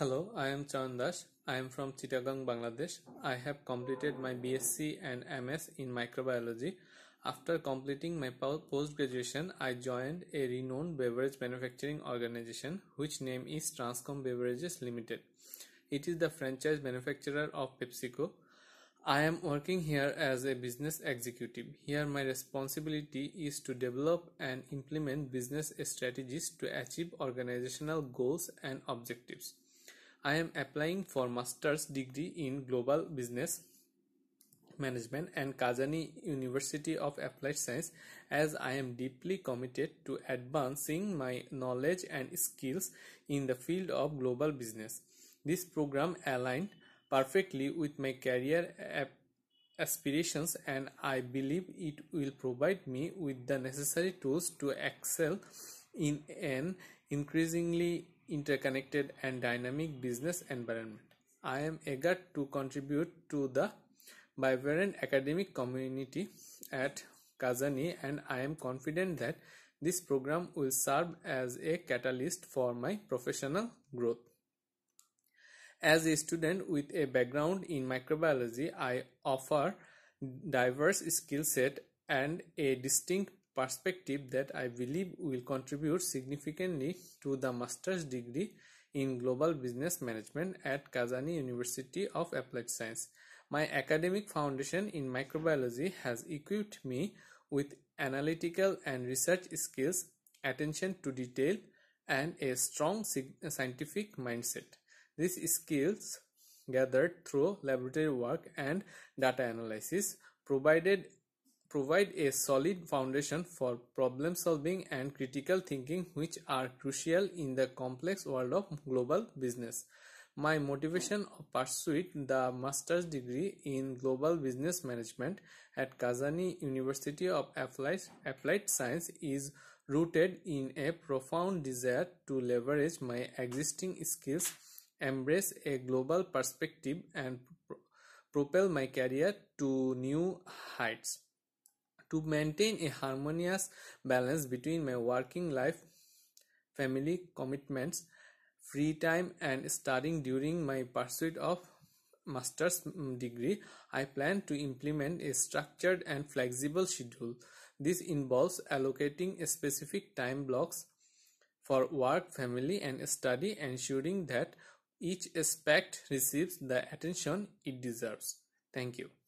Hello, I am Choyon Das. I am from Chittagong, Bangladesh. I have completed my BSc and MS in microbiology. After completing my post graduation, I joined a renowned beverage manufacturing organization, which name is Transcom Beverages Limited. It is the franchise manufacturer of PepsiCo. I am working here as a business executive. Here, my responsibility is to develop and implement business strategies to achieve organizational goals and objectives. I am applying for master's degree in global business management and Kajaani University of Applied Science as I am deeply committed to advancing my knowledge and skills in the field of global business. This program aligned perfectly with my career aspirations and I believe it will provide me with the necessary tools to excel in an increasingly interconnected and dynamic business environment. I am eager to contribute to the vibrant academic community at Kajaani and I am confident that this program will serve as a catalyst for my professional growth. As a student with a background in microbiology, I offer diverse skill set and a distinct perspective that I believe will contribute significantly to the master's degree in global business management at Kajaani University of Applied Science. My academic foundation in microbiology has equipped me with analytical and research skills, attention to detail, and a strong scientific mindset. These skills gathered through laboratory work and data analysis provided provide a solid foundation for problem solving and critical thinking which are crucial in the complex world of global business. My motivation of pursuing the master's degree in global business management at Kajaani University of Applied, Applied Science is rooted in a profound desire to leverage my existing skills, embrace a global perspective, and pro propel my career to new heights to maintain a harmonious balance between my working life, family commitments, free time, and studying during my pursuit of master's mm, degree, I plan to implement a structured and flexible schedule. This involves allocating specific time blocks for work, family, and study, ensuring that each aspect receives the attention it deserves. Thank you.